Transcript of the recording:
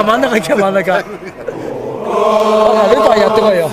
中真ん中行け真ん中。レターやってこいよ。